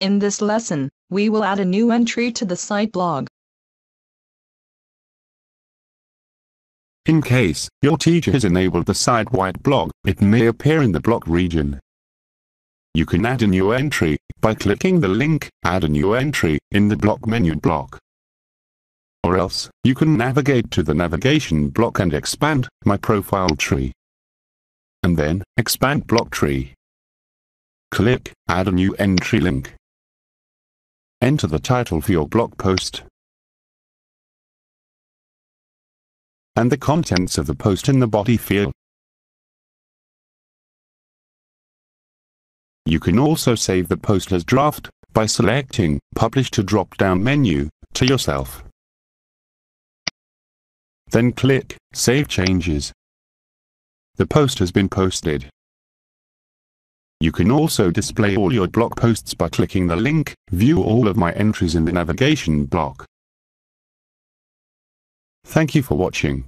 In this lesson, we will add a new entry to the site blog. In case your teacher has enabled the site white blog, it may appear in the block region. You can add a new entry by clicking the link Add a new entry in the blog menu block. Or else, you can navigate to the navigation block and expand My Profile Tree. And then, expand Blog Tree. Click Add a new entry link. Enter the title for your blog post. And the contents of the post in the body field. You can also save the post as draft by selecting Publish to drop-down menu to yourself. Then click Save Changes. The post has been posted. You can also display all your blog posts by clicking the link, view all of my entries in the navigation block. Thank you for watching.